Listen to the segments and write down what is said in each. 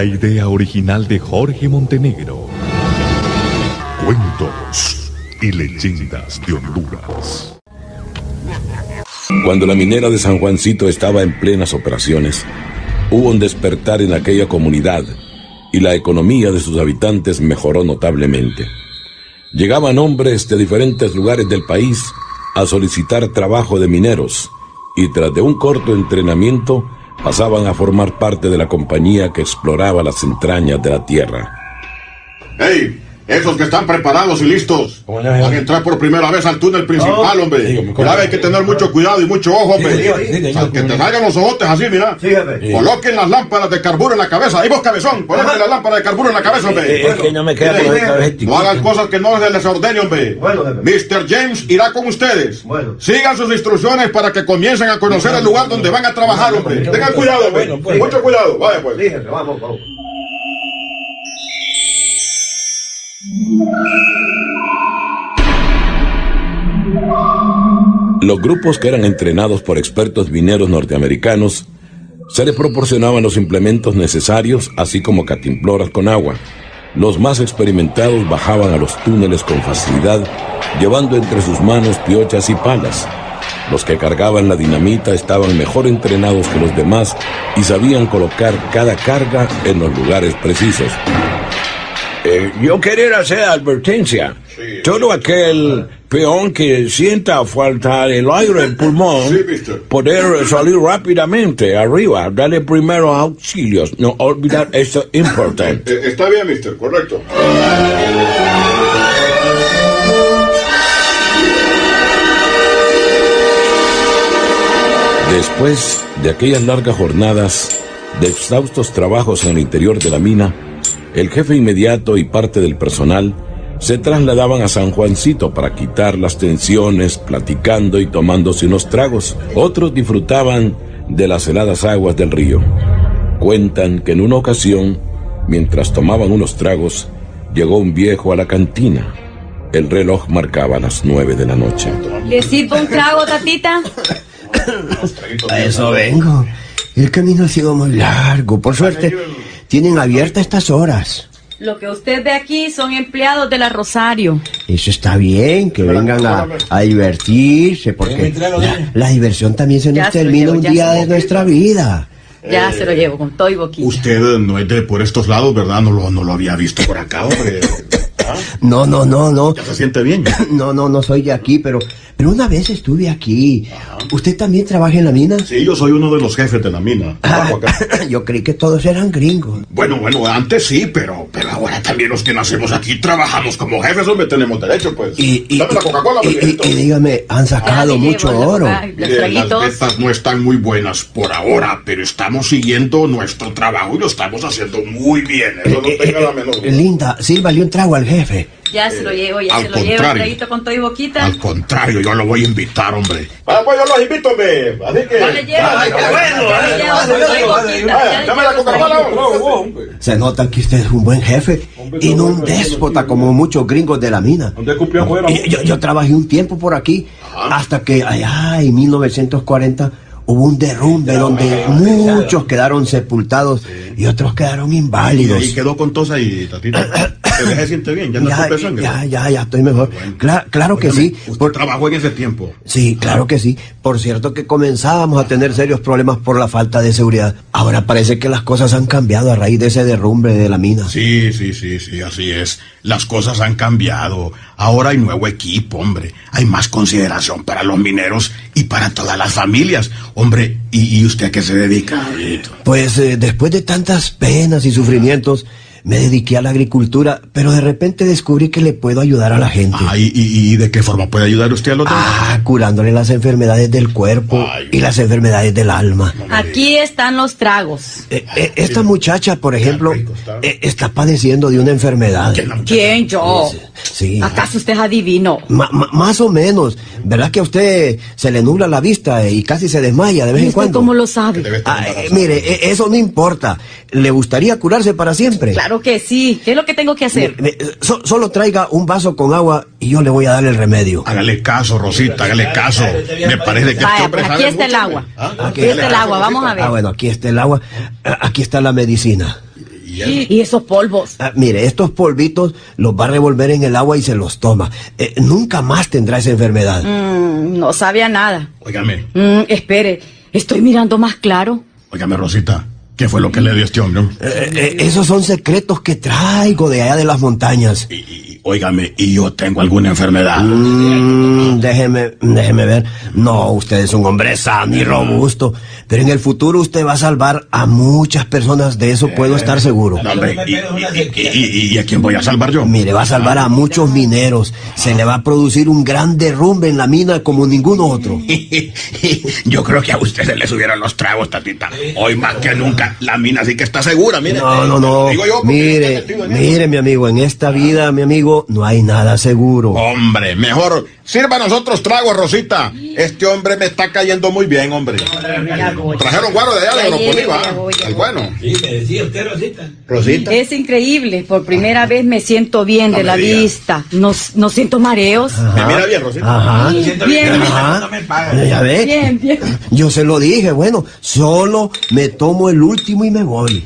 la idea original de Jorge Montenegro. Cuentos y leyendas de Honduras. Cuando la minera de San Juancito estaba en plenas operaciones, hubo un despertar en aquella comunidad y la economía de sus habitantes mejoró notablemente. Llegaban hombres de diferentes lugares del país a solicitar trabajo de mineros y tras de un corto entrenamiento pasaban a formar parte de la compañía que exploraba las entrañas de la tierra. ¡Hey! Esos que están preparados y listos van a entrar por primera vez al túnel principal, hombre. Ya hay que tener mucho cuidado y mucho ojo, hombre. O sea, que te salgan los ojotes así, mira. Coloquen las lámparas de carburo en la cabeza. Ahí vos, cabezón, coloquen las lámparas de carburo en la cabeza, hombre. Es que no me queda hagan cosas que no se les ordene, hombre. Mr. James irá con ustedes. Sigan sus instrucciones para que comiencen a conocer el lugar donde van a trabajar, hombre. Tengan cuidado, hombre. Mucho cuidado. Vaya, pues. vamos, vamos. Los grupos que eran entrenados por expertos mineros norteamericanos se les proporcionaban los implementos necesarios, así como catimploras con agua. Los más experimentados bajaban a los túneles con facilidad, llevando entre sus manos piochas y palas. Los que cargaban la dinamita estaban mejor entrenados que los demás y sabían colocar cada carga en los lugares precisos. Eh, yo quería hacer advertencia. Todo aquel peón que sienta falta el aire en pulmón, poder salir rápidamente arriba, darle primeros auxilios. No olvidar esto importante. Eh, Está bien, mister, correcto. Después de aquellas largas jornadas de exhaustos trabajos en el interior de la mina, el jefe inmediato y parte del personal se trasladaban a San Juancito para quitar las tensiones, platicando y tomándose unos tragos. Otros disfrutaban de las heladas aguas del río. Cuentan que en una ocasión, mientras tomaban unos tragos, llegó un viejo a la cantina. El reloj marcaba las nueve de la noche. ¿Le sirvo un trago, tatita? A eso vengo. El camino ha sido muy largo. Por suerte, tienen abiertas estas horas. Lo que usted ve aquí son empleados de la Rosario. Eso está bien, que vengan a, a divertirse, porque la, la diversión también se Ya nos se termina llevo, un día de nuestra vida. Ya se lo llevo con todo y boquilla. Usted no es de por estos lados, ¿verdad? No lo, no lo había visto por acá, hombre. No, no, no, no. ¿Ya se siente bien? No, no, no soy de aquí, pero, pero una vez estuve aquí. ¿Usted también trabaja en la mina? Sí, yo soy uno de los jefes de la mina. Acá. Yo creí que todos eran gringos. Bueno, bueno, antes sí, pero ahora también los que nacemos aquí trabajamos como jefes, hombre, tenemos derecho, pues. Y, y, Dame la Coca-Cola, y- y- dígame, han sacado mucho oro. Mire, las ventas no están muy buenas por ahora, pero estamos siguiendo nuestro trabajo y lo estamos haciendo muy bien. Eso no tenga la menor duda. Linda, sírvale un trago al jefe. Ya se lo llevo, ya se lo llevo. Traguito con todo y boquita. Al contrario, yo lo voy a invitar, hombre. Ah, pues yo los invito, hombre. Así que. Bueno, hombre. Se nota que usted es un buen jefe y no un déspota como muchos gringos de la mina. Yo, yo trabajé un tiempo por aquí hasta que allá en 1940 hubo un derrumbe donde muchos quedaron sepultados y otros quedaron Y inválidos. ahí quedó con tos ahí, tatita. ¿Se se siente bien? ¿Ya no Ya, ya, ya, ya estoy mejor. Cla- claro que sí. Usted trabajó en ese tiempo. Sí, claro que sí. Por cierto que comenzábamos a tener serios problemas por la falta de seguridad. Ahora parece que las cosas han cambiado a raíz de ese derrumbe de la mina. Sí, sí, sí, sí, así es. Las cosas han cambiado. Ahora hay nuevo equipo, hombre. Hay más consideración para los mineros y para todas las familias. Hombre, ¿y, y usted a qué se dedica? Pues eh, después de tantas penas y sufrimientos, me dediqué a la agricultura, pero de repente descubrí que le puedo ayudar a la gente. Ah, ¿y, y- y de qué forma puede ayudar usted a los demás? Ah, curándole las enfermedades del cuerpo y las enfermedades del alma. Aquí están los tragos. Eh, eh, esta muchacha, por ejemplo, eh, está padeciendo de una enfermedad. ¿Quién? Yo. Sí. ¿Acaso usted es adivino? Más o menos. ¿Verdad que a usted se le nubla la vista y casi se desmaya de vez ¿Y en cuando? cómo lo sabe? Ah, eh, mire, eh, eso no importa. ¿Le gustaría curarse para siempre? Claro que sí. ¿Qué es lo que tengo que hacer? So- solo traiga un vaso con agua y yo le voy a dar el remedio. Hágale caso, Rosita, hágale caso. Me parece que este Vaya, hombre pues aquí sabe está el agua. hombre. ¿Ah? Aquí está el agua, vamos a ver. Ah, bueno, aquí está el agua. Ah, Aquí está la medicina. ¿Y, esos polvos? Ah, mire, estos polvitos los va a revolver en el agua y se los toma. Eh, nunca más tendrá esa enfermedad. Mm, no sabía nada. Óigame. Mm, espere, estoy mirando más claro. Óigame, Rosita. ¿Qué fue lo que le dio este hombre? Eh, eh, esos son secretos que traigo de allá de las montañas. Y, Óigame, ¿y yo tengo alguna enfermedad? Mm, déjeme, déjeme ver. No, usted es un hombre sano y robusto. Pero en el futuro usted va a salvar a muchas personas, de eso puedo estar seguro. ¿y, a quién voy a salvar yo? Mire, va a salvar a muchos mineros. Se le va a producir un gran derrumbe en la mina como ningún otro. yo creo que a usted se le subieron los tragos, tatita. Hoy más que nunca, la mina sí que está segura, mire. No, no, no. mire, mire, mi amigo, en esta vida, mi amigo, no hay nada seguro. Hombre, mejor sirva a nosotros trago, Rosita. Este hombre me está cayendo muy bien, hombre. Trajeron guaro de allá de Agropoliva. El bueno. Sí, me decía usted, Rosita. Rosita. Es increíble. Por primera vez me siento bien de la vista. No, no siento mareos. Me mira bien, Rosita. Ajá. Bien, Ajá. Ya ve. Bien, bien. Yo se lo dije, bueno, solo me tomo el último y me voy.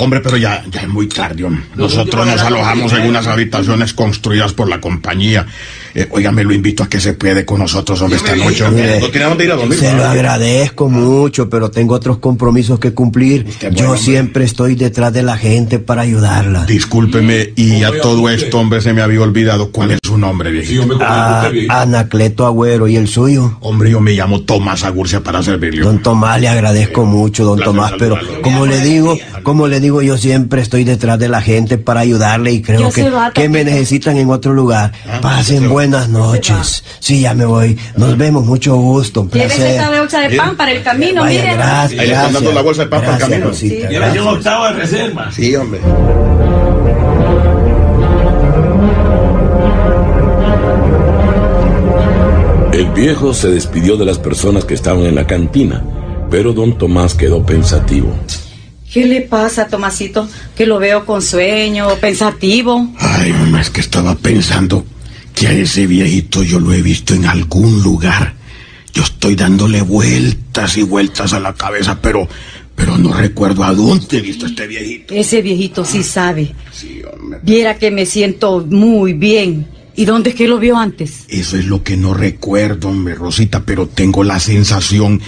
Hombre, pero ya, ya es muy tarde. Nosotros nos alojamos en unas habitaciones construidas por la compañía. Eh, me lo invito a que se quede con nosotros, hombre, esta noche. ¿No tiene dónde ir a dormir? Se lo agradezco mucho, pero tengo otros compromisos que cumplir. Yo siempre estoy detrás de la gente para ayudarla. Discúlpeme, y a todo esto, hombre, se me había olvidado cuál es su nombre, viejito. Ah, Anacleto Agüero, ¿y el suyo? Hombre, yo me llamo Tomás Agurcia para servirle. Don Tomás, le agradezco mucho, don Tomás, pero como le digo, como le digo, yo siempre estoy detrás de la gente para ayudarle y creo que, que me necesitan en otro lugar. Ah, Pasen buenas noches. Sí, ya me voy. Nos vemos, mucho gusto. Un Llévese esta bolsa de pan para el camino, Vaya, mire. Gracias, Ahí le están dando la bolsa de pan para el camino. Rosita, sí. Llévese un octavo de reserva. Sí, hombre. El viejo se despidió de las personas que estaban en la cantina, pero don Tomás quedó pensativo. ¿Qué le pasa, Tomasito? Que lo veo con sueño, pensativo. Ay, mamá, es que estaba pensando que a ese viejito yo lo he visto en algún lugar. Yo estoy dándole vueltas y vueltas a la cabeza, pero, pero no recuerdo a dónde he visto a este viejito. Ese viejito sí sabe. Sí, hombre. Viera que me siento muy bien. ¿Y dónde es que lo vio antes? Eso es lo que no recuerdo, hombre, Rosita, pero tengo la sensación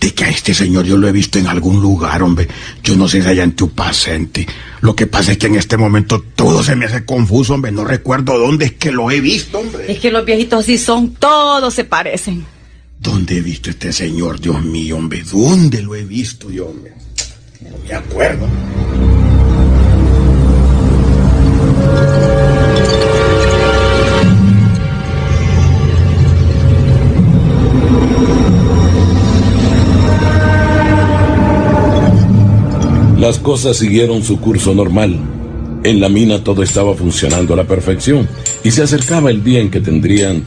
de que a este señor yo lo he visto en algún lugar, hombre. Yo no sé si allá en tu paciente. Lo que pasa es que en este momento todo se me hace confuso, hombre. No recuerdo dónde es que lo he visto, hombre. Es que los viejitos así son, todos se parecen. ¿Dónde he visto a este señor, Dios mío, hombre? ¿Dónde lo he visto yo, hombre? No me acuerdo. Las cosas siguieron su curso normal. En la mina todo estaba funcionando a la perfección y se acercaba el día en que tendrían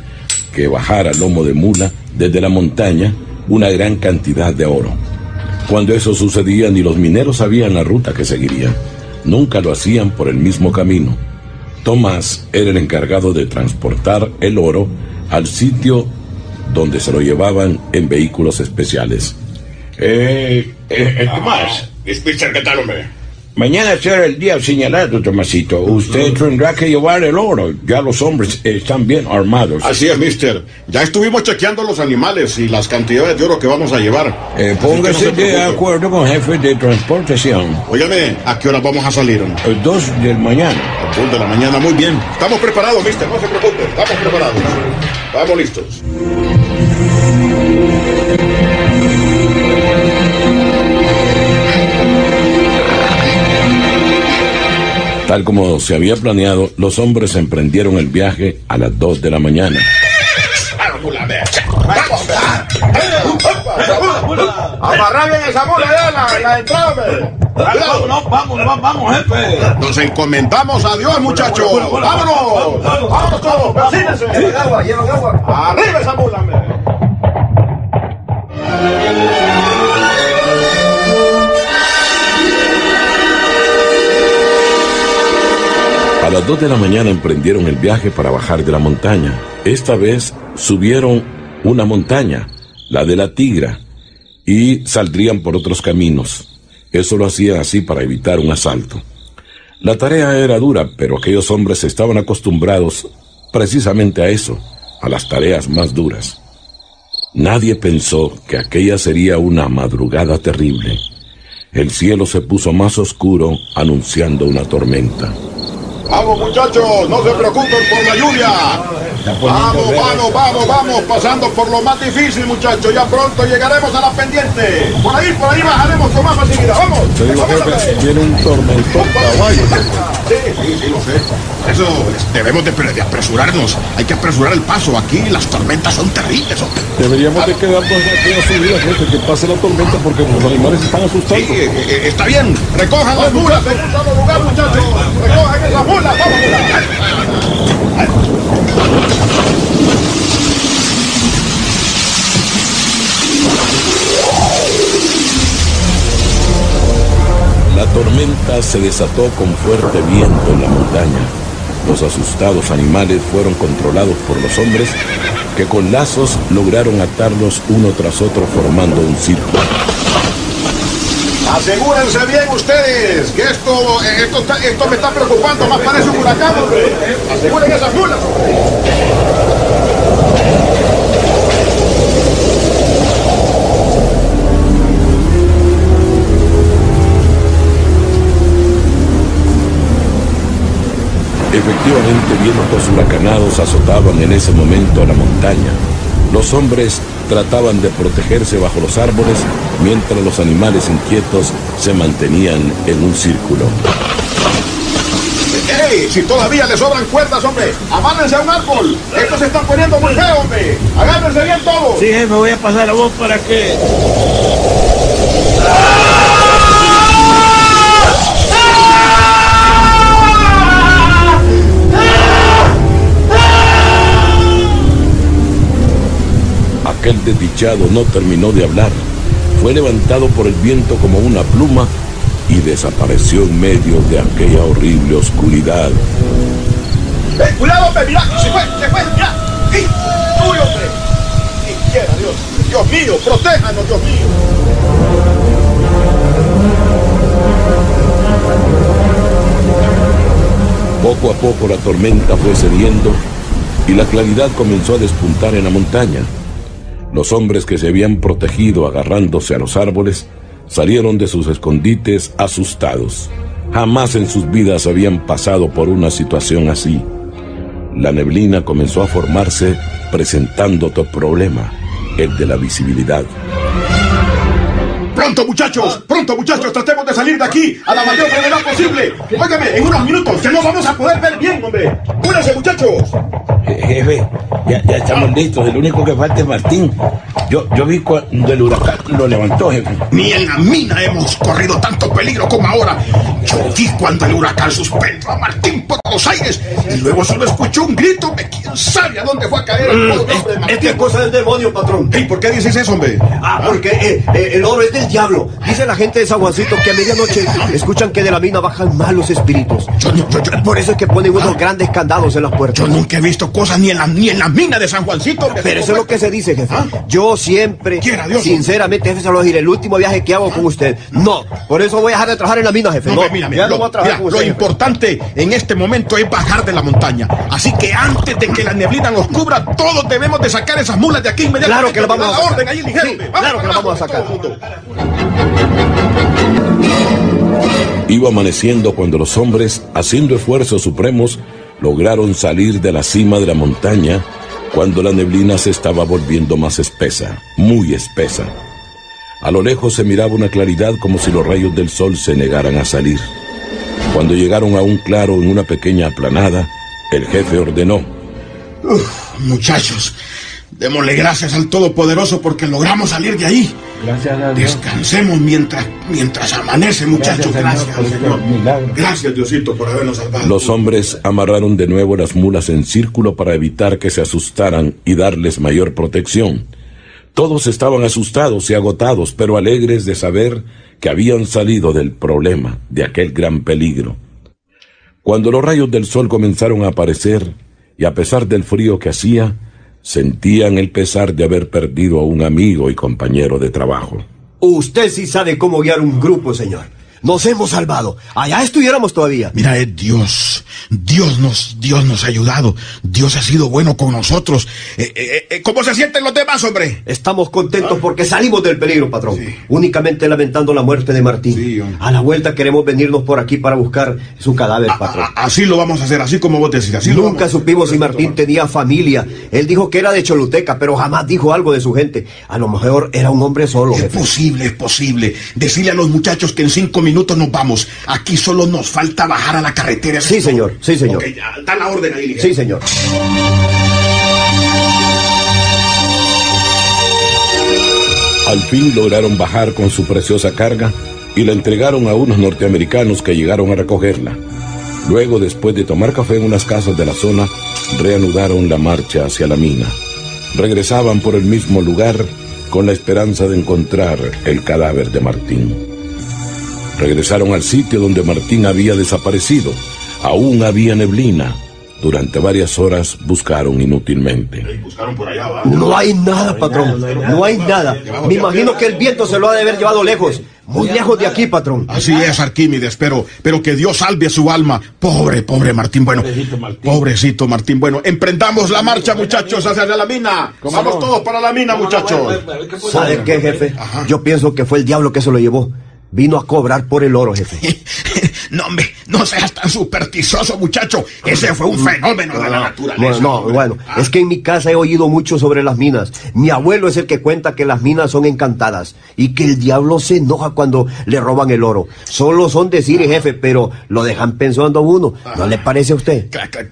que bajar al lomo de mula desde la montaña una gran cantidad de oro. Cuando eso sucedía ni los mineros sabían la ruta que seguirían. Nunca lo hacían por el mismo camino. Tomás era el encargado de transportar el oro al sitio donde se lo llevaban en vehículos especiales. Eh, eh, eh Spitzer, ¿qué tal, hombre? Mañana será el día señalado, Tomasito. Usted tendrá que llevar el oro. Ya los hombres están bien armados. Así es, mister. Ya estuvimos chequeando los animales y las cantidades de oro que vamos a llevar. Eh, póngase de acuerdo con jefe de transportación. Óigame, ¿a qué hora vamos a salir? El dos del mañana. El dos de la mañana, muy bien. Estamos preparados, mister. No se preocupe. Estamos preparados. Estamos listos. Tal como se había planeado, los hombres emprendieron el viaje a las 2 de la mañana. Amarrar bien esa mula de la, la entrada, Vamos, vamos, vamos, jefe. Nos encomendamos a Dios, muchachos. Vámonos. Vámonos todos. Arriba esa mula, las 2 de la mañana emprendieron el viaje para bajar de la montaña. Esta vez subieron una montaña, la de la Tigra, y saldrían por otros caminos. Eso lo hacían así para evitar un asalto. La tarea era dura, pero aquellos hombres estaban acostumbrados precisamente a eso, a las tareas más duras. Nadie pensó que aquella sería una madrugada terrible. El cielo se puso más oscuro anunciando una tormenta. Vamos muchachos, no se preocupen por la lluvia. Vamos, vamos, vamos, vamos, pasando por lo más difícil muchachos. Ya pronto llegaremos a la pendiente. Por ahí, por ahí bajaremos con más facilidad. Vamos. Te digo, jefe, viene un tormentón caballo. Sí, sí, sí, lo sé. Eso debemos de, de, apresurarnos. Hay que apresurar el paso. Aquí las tormentas son terribles. Hombre. Deberíamos de quedarnos aquí a subida, jefe, que pase la tormenta porque los animales están asustando. Sí, eh, está bien. Recojan las mulas lugar, muchachos. Recojan esas mulas. La tormenta se desató con fuerte viento en la montaña. Los asustados animales fueron controlados por los hombres que con lazos lograron atarlos uno tras otro formando un círculo. Asegúrense bien ustedes, que esto, esto, esto me está preocupando, más parece un huracán. Aseguren esas mulas. Efectivamente, vientos huracanados azotaban en ese momento a la montaña. Los hombres trataban de protegerse bajo los árboles mientras los animales inquietos se mantenían en un círculo. ¡Ey! Si todavía le sobran cuerdas, hombre, amárrense a un árbol. Estos se están poniendo muy feo, hombre. Agárrense bien todos. Sí, jefe, voy a pasar a vos para que... Aquel desdichado no terminó de hablar. Fue levantado por el viento como una pluma y desapareció en medio de aquella horrible oscuridad. ¡Eh, cuidado, hombre! ¡Mira! ¡Se fue! ¡Se fue! ¡Mira! ¡Sí! ¡Uy, hombre! ¡Sí, quiera Dios! ¡Dios mío! ¡Protéjanos, Dios mío! Poco a poco la tormenta fue cediendo y la claridad comenzó a despuntar en la montaña. Los hombres que se habían protegido agarrándose a los árboles salieron de sus escondites asustados. Jamás en sus vidas habían pasado por una situación así. La neblina comenzó a formarse presentando otro problema, el de la visibilidad. ¡Pronto, muchachos! ¡Pronto, muchachos! Tratemos de salir de aquí a la mayor brevedad posible. Óigame, en unos minutos ya no vamos a poder ver bien, hombre. ¡Cúrense, muchachos! Jefe, ya, ya estamos listos. El único que falta es Martín. Yo, yo vi cuando el huracán lo levantó, jefe. Ni en la mina hemos corrido tanto peligro como ahora. Yo vi cuando el huracán suspendió a Martín por los aires y luego solo escuchó un grito de quién sabe a dónde fue a caer el hombre de Martín. Esta es cosa del demonio, patrón. ¿Y por qué dices eso, hombre? Ah, porque eh, eh, el oro es del diablo. Dice la gente de San Juancito que a medianoche escuchan que de la mina bajan malos espíritus. Yo, yo, yo, yo- Por eso es que ponen unos grandes candados en las puertas. yo nunca he visto cosas ni en la, ni en la mina de San Juancito. hombre. Pero eso es lo que se dice, jefe. ¿Ah? Yo siempre, Quiera Dios. sinceramente, jefe, se lo diré, el último viaje que hago con usted. No, por eso voy a dejar de trabajar en la mina, jefe. No, No, mira, lo, mira, lo importante en este momento es bajar de la montaña. Así que antes de que la neblina nos cubra, todos debemos de sacar esas mulas de aquí inmediatamente. Claro que las vamos a sacar. orden ahí ligero. Sí, hombre. claro que las vamos a sacar. Iba amaneciendo cuando los hombres, haciendo esfuerzos supremos, lograron salir de la cima de la montaña cuando la neblina se estaba volviendo más espesa, muy espesa. A lo lejos se miraba una claridad como si los rayos del sol se negaran a salir. Cuando llegaron a un claro en una pequeña aplanada, el jefe ordenó, Muchachos, démosle gracias al Todopoderoso porque logramos salir de ahí. Gracias a Descansemos mientras, mientras amanece, muchachos. Gracias, Gracias, Señor, por este Señor. milagro. Gracias, Diosito, por habernos salvado. Los hombres amarraron de nuevo las mulas en círculo para evitar que se asustaran y darles mayor protección. Todos estaban asustados y agotados, pero alegres de saber que habían salido del problema, de aquel gran peligro. Cuando los rayos del sol comenzaron a aparecer, y a pesar del frío que hacía, sentían el pesar de haber perdido a un amigo y compañero de trabajo. Usted sí sabe cómo guiar un grupo, señor. Nos hemos salvado. Allá estuviéramos todavía. Mira, es Dios. Dios nos, Dios nos ha ayudado. Dios ha sido bueno con nosotros. Eh, eh, eh, ¿Cómo se sienten los demás, hombre? Estamos contentos porque salimos del peligro, patrón. Únicamente lamentando la muerte de Martín. a la vuelta queremos venirnos por aquí para buscar su cadáver, patrón. así lo vamos a hacer, así como vos decís. Así Nunca supimos si Martín tenía familia. Él dijo que era de Choluteca, pero jamás dijo algo de su gente. A lo mejor era un hombre solo. Es posible, es posible. Decirle a los muchachos que en cinco minutos nos vamos. Aquí solo nos falta bajar a la carretera. Sí, señor, sí, señor. da la orden ahí. Sí, señor. Al fin lograron bajar con su preciosa carga y la entregaron a unos norteamericanos que llegaron a recogerla. Luego, después de tomar café en unas casas de la zona, reanudaron la marcha hacia la mina. Regresaban por el mismo lugar con la esperanza de encontrar el cadáver de Martín. Regresaron al sitio donde Martín había desaparecido. Aún había neblina. Durante varias horas buscaron inútilmente. No hay nada, patrón. No hay nada. Me imagino que el viento se lo ha de haber llevado lejos. Muy lejos de aquí, patrón. Así es, Arquímedes, pero, pero que Dios salve a su alma. Pobre, pobre Martín Bueno. Pobrecito Martín Bueno. Emprendamos la marcha, muchachos, hacia la mina. Vamos todos para la mina, muchachos. ¿Sabe qué, jefe? Yo pienso que fue el diablo que se lo llevó. Vino a cobrar por el oro, jefe. no, hombre, no seas tan supersticioso, muchacho. Ese fue un fenómeno de la naturaleza. No, bueno, ah. es que en mi casa he oído mucho sobre las minas. Mi abuelo es el que cuenta que las minas son encantadas y que el diablo se enoja cuando le roban el oro. Solo son decir, jefe, pero lo dejan pensando a uno. ¿No le parece a usted?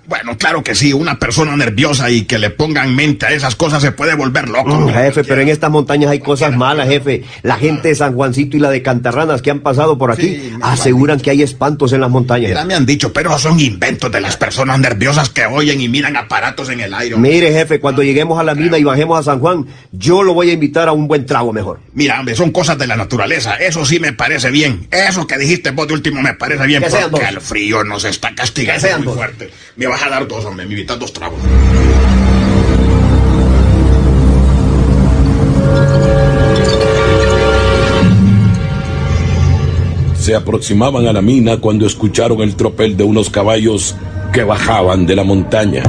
Bueno, claro que sí. Una persona nerviosa y que le ponga en mente a esas cosas se puede volver loco. Mm, jefe, pero en estas montañas hay cosas malas, jefe. La gente de San Juancito y la de Cantarranas que han pasado por aquí aseguran que hay espantos en las montañas. Mira, me han dicho, pero son inventos de las personas nerviosas que oyen y miran aparatos en el aire. Mire, jefe, cuando lleguemos a la mina y bajemos a San Juan, yo lo voy a invitar a un buen trago mejor. Mira, hombre, son cosas de la naturaleza. Eso sí me parece bien. Eso que dijiste vos de último me parece bien. porque el frío nos está castigando muy fuerte. Me vas a dar dos, hombre. Me invitas dos tragos. Se aproximaban a la mina cuando escucharon el tropel de unos caballos que bajaban de la montaña.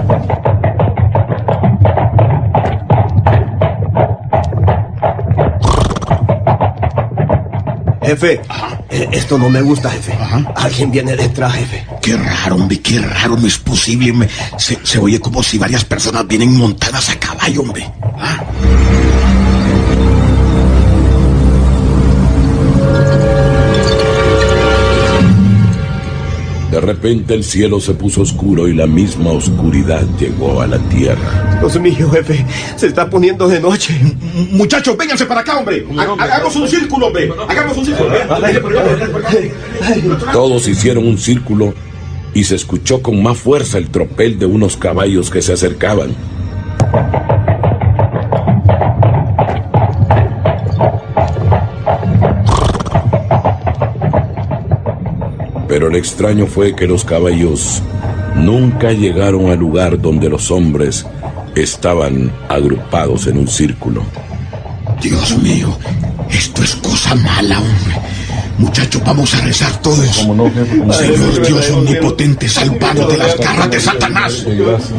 Jefe, eh, esto no me gusta, jefe. Alguien viene detrás, jefe. Qué raro, hombre, qué raro, no es posible. Se, oye como si varias personas vienen montadas a caballo, hombre. Repente el cielo se puso oscuro y la misma oscuridad llegó a la tierra. Dios mío, jefe, se está poniendo de noche. Muchachos, vénganse para acá, hombre. Hagamos un círculo, hombre. Hagamos un círculo. Todos hicieron un círculo y se escuchó con más fuerza el tropel de unos caballos que se acercaban. Extraño fue que los caballos nunca llegaron al lugar donde los hombres estaban agrupados en un círculo. Dios mío, esto es cosa mala, hombre. Muchachos, vamos a rezar todos. Señor Dios omnipotente, salvanos de las garras de Satanás.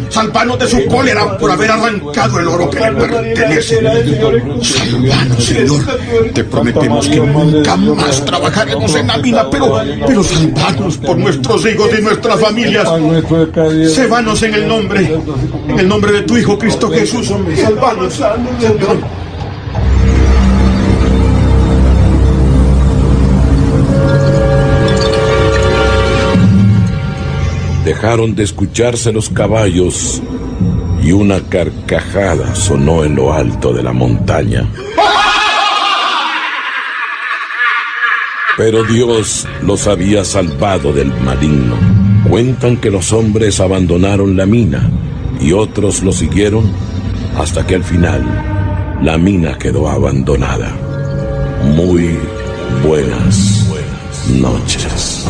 Salvanos de su cólera por haber arrancado el oro que le pertenece. Salvanos, Señor. Te prometemos que nunca más trabajaremos en la mina, pero, pero salvanos por nuestros hijos y nuestras familias. Sébanos en el nombre, en el nombre de tu Hijo Cristo Jesús, hombre. Salvanos, Señor. Dejaron de escucharse los caballos y una carcajada sonó en lo alto de la montaña. Pero Dios los había salvado del maligno. Cuentan que los hombres abandonaron la mina y otros lo siguieron hasta que al final la mina quedó abandonada. Muy buenas noches.